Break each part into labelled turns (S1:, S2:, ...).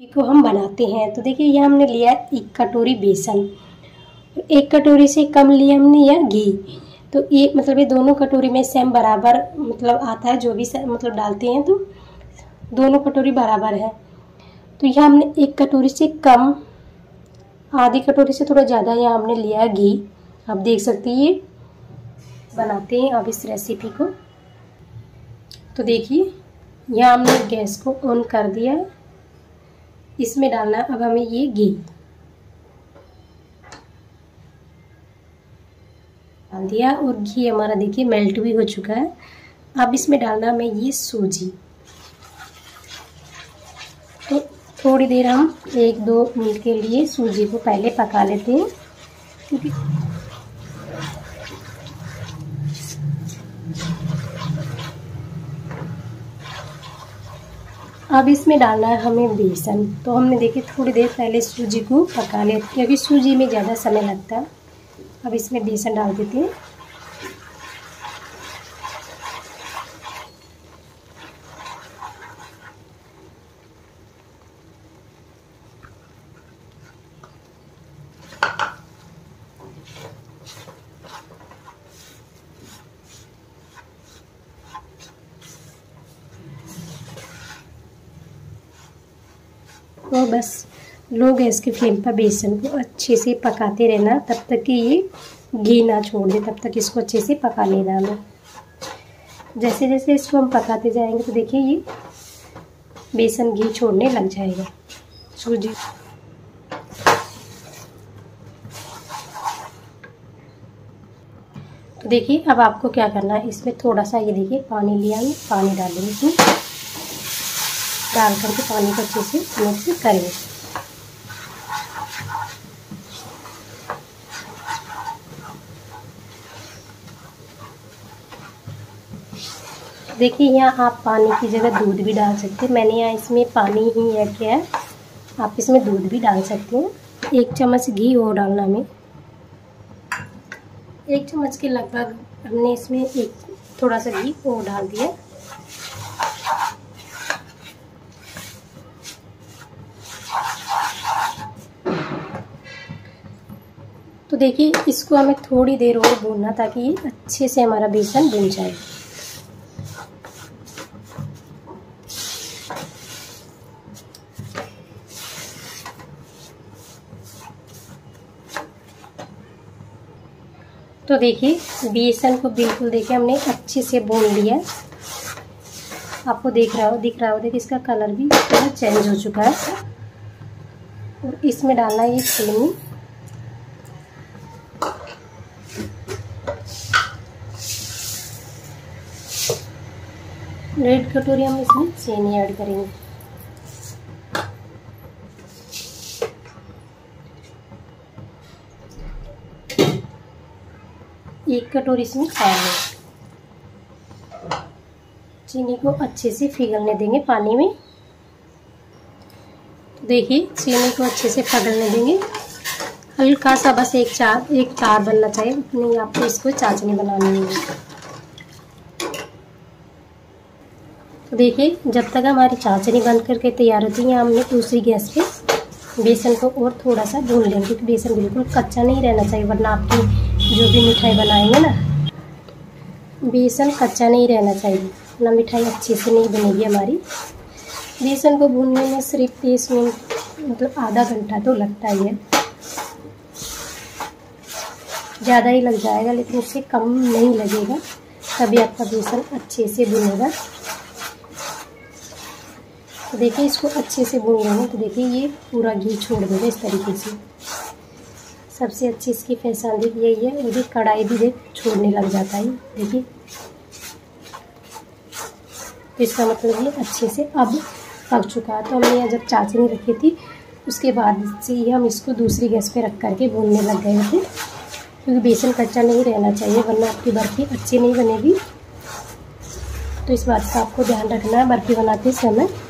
S1: को हम बनाते हैं। तो देखिए, यह हमने लिया एक कटोरी बेसन। एक कटोरी से कम लिया हमने यह घी। तो ये मतलब ये दोनों कटोरी में सेम बराबर मतलब आता है, जो भी मतलब डालते हैं तो दोनों कटोरी बराबर है। तो यह हमने एक कटोरी से कम, आधी कटोरी से थोड़ा ज़्यादा यहाँ हमने लिया घी। आप देख सकते हैं, ये बनाते हैं अब इस रेसिपी को। तो देखिए, यहाँ हमने गैस को ऑन कर दिया है। इसमें डालना अब हमें ये घी। डाल दिया और घी हमारा देखिए मेल्ट भी हो चुका है। अब इसमें डालना हमें ये सूजी। तो थोड़ी देर हम एक दो मिनट के लिए सूजी को पहले पका लेते हैं, क्योंकि अब इसमें डालना है हमें बेसन। तो हमने देखे थोड़ी देर पहले सूजी को पका लिया, क्योंकि सूजी में ज़्यादा समय लगता है। अब इसमें बेसन डाल देते हैं। और बस लो गैस की फ्लेम पर बेसन को अच्छे से पकाते रहना, तब तक कि ये घी ना छोड़ दे, तब तक इसको अच्छे से पका लेना हमें जैसे जैसे इसको हम पकाते जाएँगे तो देखिए ये बेसन घी छोड़ने लग जाएगा। सूजी। तो देखिए अब आपको क्या करना है, इसमें थोड़ा सा ये देखिए पानी लिया, पानी डालेंगे इसमें। डाल करके पानी को अच्छे से मिक्स करेंगे। देखिए, यहाँ आप पानी की जगह दूध भी डाल सकते हैं। मैंने यहाँ इसमें पानी ही ऐड किया है। आप इसमें दूध भी डाल सकते हैं। एक चम्मच घी और डालना हमें। एक चम्मच के लगभग हमने इसमें एक थोड़ा सा घी और डाल दिया देखिए, इसको हमें थोड़ी देर और भूनना ताकि ये अच्छे से हमारा बेसन भून जाए। तो देखिए, बेसन को बिल्कुल देखिए, हमने अच्छे से भून लिया। आपको देख रहा हो, दिख रहा हो, देखिए, इसका कलर भी थोड़ा चेंज हो चुका है। और इसमें डालना है ये चीनी। रेड कटोरी हम इसमें चीनी ऐड करेंगे। एक कटोरी इसमें पानी। चीनी को अच्छे से फिगलने देंगे पानी में। तो देखिए, चीनी को अच्छे से फगलने देंगे। हल्का सा बस एक चार एक चार बनना चाहिए, उतनी आपको इसको चाशनी बनानी है तो देखिए, जब तक हमारी चाशनी बन करके तैयार होती है, हमने दूसरी गैस पे बेसन को और थोड़ा सा भून लेंगे, क्योंकि बेसन बिल्कुल कच्चा नहीं रहना चाहिए, वरना आपकी जो भी मिठाई बनाएँगे ना, बेसन कच्चा नहीं रहना चाहिए वरना मिठाई अच्छे से नहीं बनेगी हमारी। बेसन को भूनने में सिर्फ़ तीस मिनट मतलब आधा घंटा तो लगता ही है। ज़्यादा ही लग जाएगा, लेकिन उससे कम नहीं लगेगा, तभी आपका बेसन अच्छे से भुनेगा। तो देखिए, इसको अच्छे से भून लेंगे तो देखिए, ये पूरा घी छोड़ देगा इस तरीके से। सबसे अच्छी इसकी फैसान देख यही है। और कढ़ाई भी देख, छोड़ने लग जाता है। देखिए। तो इसका मतलब ये अच्छे से अब पक चुका है। तो हमने यहाँ जब चाशनी रखी थी, उसके बाद से ही हम इसको दूसरी गैस पे रख करके भूनने लग गए थे। क्योंकि बेसन कच्चा नहीं रहना चाहिए, वरना आपकी बर्फ़ी अच्छी नहीं बनेगी। तो इस बात का आपको ध्यान रखना है, बर्फ़ी बनाते समय।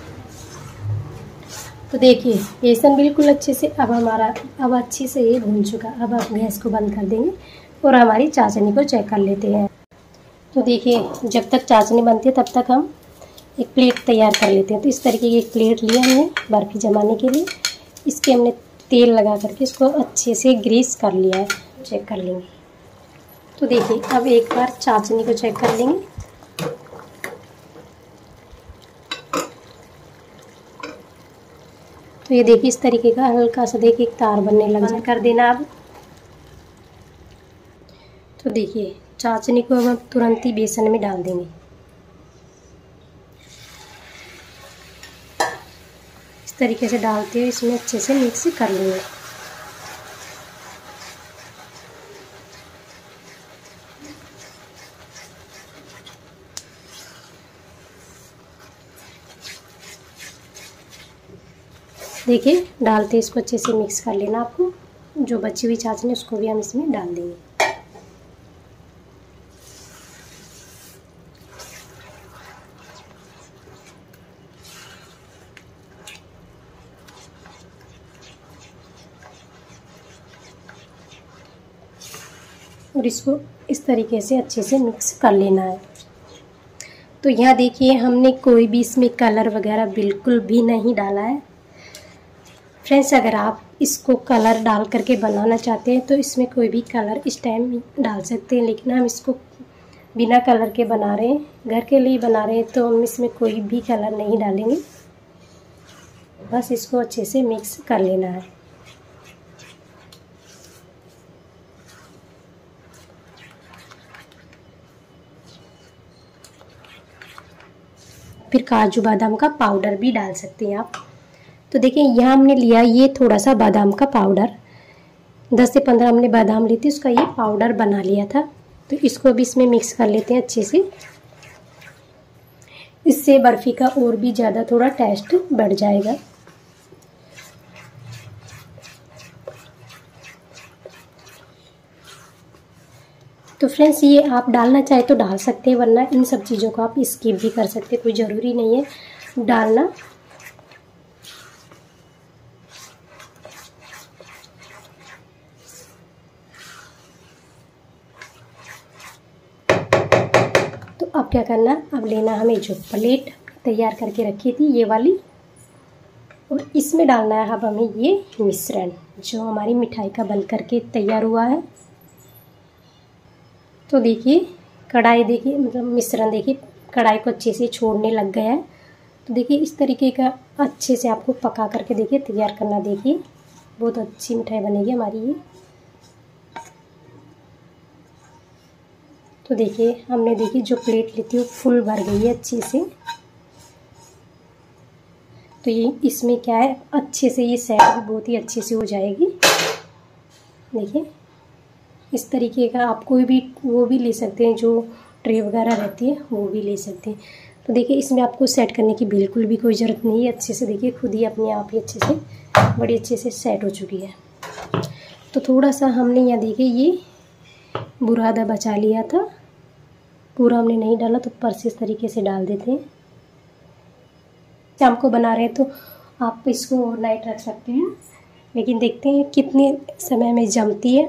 S1: तो देखिए, बेसन बिल्कुल अच्छे से अब हमारा, अब अच्छे से ये भून चुका अब आप गैस को बंद कर देंगे और हमारी चाशनी को चेक कर लेते हैं। तो देखिए, जब तक चाशनी बनती है, तब तक हम एक प्लेट तैयार कर लेते हैं। तो इस तरीके की एक प्लेट लिया हमने बर्फ़ी जमाने के लिए। इसके हमने तेल लगा करके इसको अच्छे से ग्रीस कर लिया है। चेक कर लेंगे। तो देखिए, अब एक बार चाशनी को चेक कर लेंगे। तो ये देखिए इस तरीके का हल्का सा देखिए एक तार बनने लग जाए। कर देना अब। तो देखिए चाचनी को हम तुरंत ही बेसन में डाल देंगे। इस तरीके से डालते हुए इसमें अच्छे से मिक्स कर लेंगे। देखिए, डालते इसको अच्छे से मिक्स कर लेना आपको। जो बची हुई चाशनी उसको भी हम इसमें डाल देंगे। और इसको इस तरीके से अच्छे से मिक्स कर लेना है। तो यहाँ देखिए, हमने कोई भी इसमें कलर वगैरह बिल्कुल भी नहीं डाला है। फ्रेंड्स, अगर आप इसको कलर डाल करके बनाना चाहते हैं तो इसमें कोई भी कलर इस टाइम डाल सकते हैं, लेकिन हम इसको बिना कलर के बना रहे हैं, घर के लिए बना रहे हैं तो हम इसमें कोई भी कलर नहीं डालेंगे। बस इसको अच्छे से मिक्स कर लेना है। फिर काजू बादाम का पाउडर भी डाल सकते हैं आप। तो देखिए, यहाँ हमने लिया ये थोड़ा सा बादाम का पाउडर। दस से पंद्रह हमने बादाम ली थी, उसका ये पाउडर बना लिया था। तो इसको भी इसमें मिक्स कर लेते हैं अच्छे से। इससे बर्फ़ी का और भी ज़्यादा थोड़ा टेस्ट बढ़ जाएगा। तो फ्रेंड्स, ये आप डालना चाहे तो डाल सकते हैं, वरना इन सब चीज़ों को आप स्किप भी कर सकते हैं, कोई ज़रूरी नहीं है। डालना अब क्या करना? अब लेना हमें जो प्लेट तैयार करके रखी थी, ये वाली। और इसमें डालना है अब हमें ये मिश्रण, जो हमारी मिठाई का बन करके तैयार हुआ है। तो देखिए, कढ़ाई देखिए मतलब मिश्रण देखिए, कढ़ाई को अच्छे से छोड़ने लग गया है। तो देखिए, इस तरीके का अच्छे से आपको पका करके देखिए, तैयार करना देखिए। बहुत अच्छी मिठाई बनेगी हमारी ये। तो देखिए, हमने देखी जो प्लेट ली थी वो फुल भर गई है अच्छे से। तो ये इसमें क्या है, अच्छे से ये सेट भी बहुत ही अच्छे से हो जाएगी। देखिए, इस तरीके का आप कोई भी, वो भी ले सकते हैं, जो ट्रे वगैरह रहती है, वो भी ले सकते हैं। तो देखिए, इसमें आपको सेट करने की बिल्कुल भी कोई ज़रूरत नहीं है। अच्छे से देखिए, खुद ही अपने आप ही अच्छे से, बड़ी अच्छे से सेट हो चुकी है। तो थोड़ा सा हमने यहाँ देखिए, ये बुरादा बचा लिया था। पूरा हमने नहीं डाला तो ऊपर से इस तरीके से डाल देते हैं। शाम को बना रहे हैं तो आप इसको नाइट रख सकते हैं। लेकिन देखते हैं कितने समय में जमती है।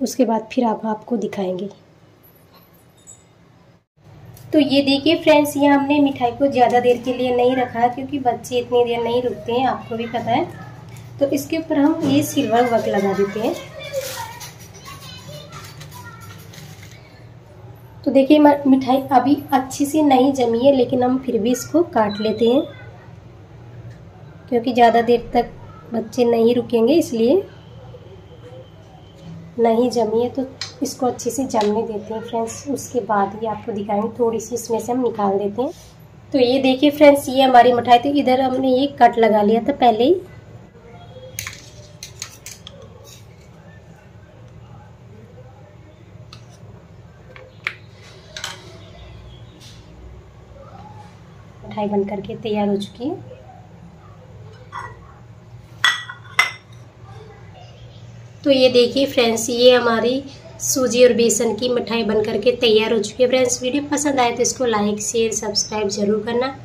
S1: उसके बाद फिर आप आपको दिखाएँगे। तो ये देखिए फ्रेंड्स ये हमने मिठाई को ज़्यादा देर के लिए नहीं रखा क्योंकि बच्चे इतनी देर नहीं रुकते हैं, आपको भी पता है। तो इसके ऊपर हम ये सिल्वर वर्क लगा देते हैं। तो देखिए मिठाई अभी अच्छी से नहीं जमी है, लेकिन हम फिर भी इसको काट लेते हैं। क्योंकि ज़्यादा देर तक बच्चे नहीं रुकेंगे, इसलिए नहीं जमी है। तो इसको अच्छे से जमने देते हैं फ्रेंड्स। उसके बाद ही आपको दिखाएँगे, थोड़ी सी इसमें से हम निकाल देते हैं। तो ये देखिए फ्रेंड्स, ये हमारी मिठाई तो इधर हमने ये कट लगा लिया था पहले ही। मिठाई बन करके तैयार हो चुकी है। तो ये देखिए फ्रेंड्स, ये हमारी सूजी और बेसन की मिठाई बनकर के तैयार हो चुकी है। फ्रेंड्स, वीडियो पसंद आए तो इसको लाइक, शेयर, सब्सक्राइब ज़रूर करना।